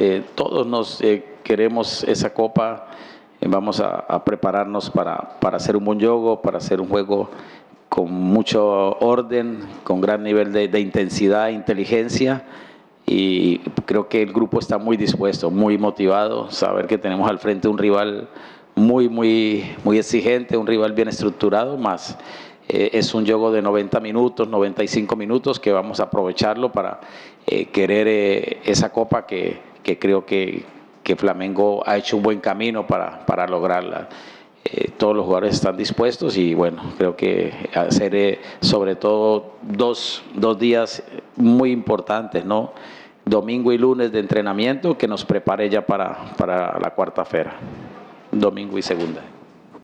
eh, todos nos eh, queremos esa copa, eh, vamos a, prepararnos para, para hacer un buen juego, para hacer un juego con mucho orden, con gran nivel de, de intensidad inteligencia. Y creo que el grupo está muy dispuesto, muy motivado, saber que tenemos al frente un rival muy, muy, muy exigente, un rival bien estructurado, más es un juego de 90 minutos, 95 minutos que vamos a aprovecharlo para querer esa copa que, que creo que, que, Flamengo ha hecho un buen camino para, para lograrla. Eh, todos los jugadores están dispuestos y bueno, creo que hacer sobre todo dos, dos días muy importantes, ¿no? Domingo y lunes de entrenamiento que nos prepare ya para, para la cuarta feira, domingo y segunda.